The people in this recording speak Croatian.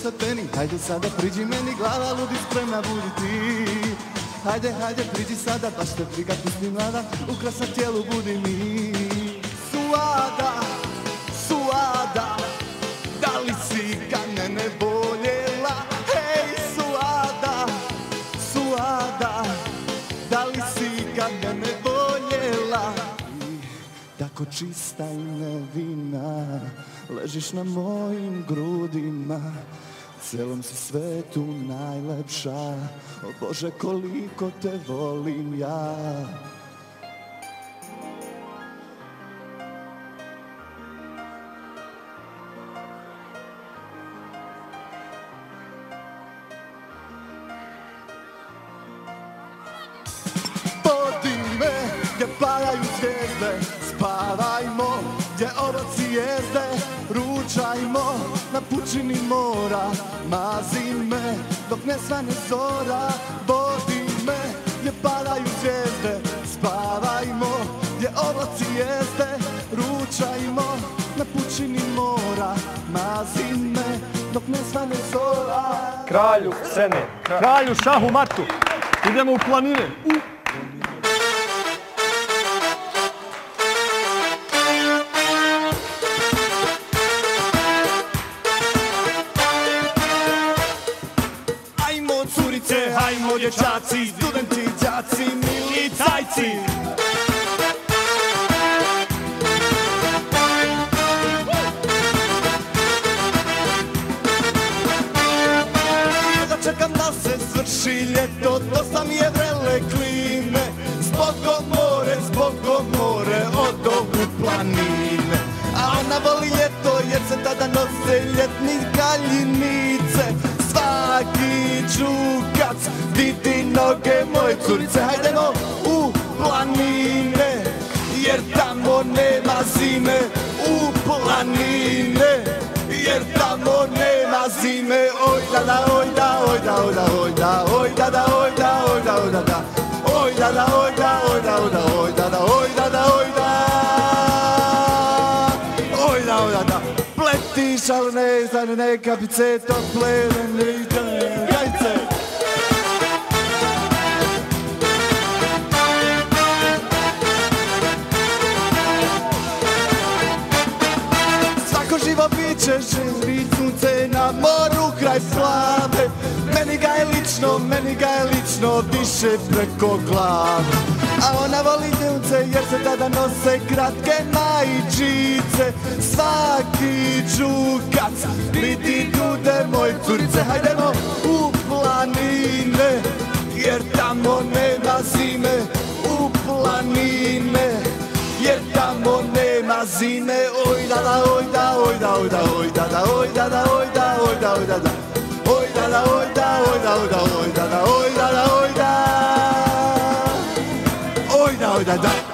stepeni Hajde sada priđi meni glava ludi spremna budi ti. Hajde, hajde priđi sada baš te briga pusti mlada Ukras na tijelu budi mi. Suada tako čista i nevina Ležiš na mojim grudima. Celom si svetu najlepša O Bože koliko te volim ja. Bodi me oroci jezde Ručajmo na pučini mora Mazi me dok ne svane zora Bodi me gdje padaju zvijezde Spavajmo gdje oroci jezde Ručajmo na pučini mora Mazi me dok ne svane zora Kralju scene, kralju šahu matu. Idemo u planine. Hajmo dječaci, studenti, đaci, milicajci. Čekam da se svrši ljeto, dosta mi je vrele klime. Zbogom more, zbogom more, odo u planine. A ona voli ljeto jer se tada nose ljetni galjinice. Vidi noge moje curice. Hajdemo u planine, jer tamo nema zime. U planine, jer tamo nema zime Oj da da, oj da, oj da, oj da, oj da, oj da da, oj da, oj da, oj da da Oj da da, oj da, da, oj oj da da, oj da da, da Oj da, oj da da Pleti šalne, zanene kapice, tople, ne, gajce Svako živo biće živi sunce na moru kraj slave. Meni ga je lično, meni ga je lično više preko glave. A ona voli sunce jer se tada nose kratke majičice Svaki čukac vidi dude moj curice Hajdemo u planine jer tamo nema zime U planine. Jer tamo nema zime Oj da da, oi da oi da da oi da da oi da oi da. Oi da da oi da da oi da oi da oi da oi da da oi da da oi da oi da oi da da.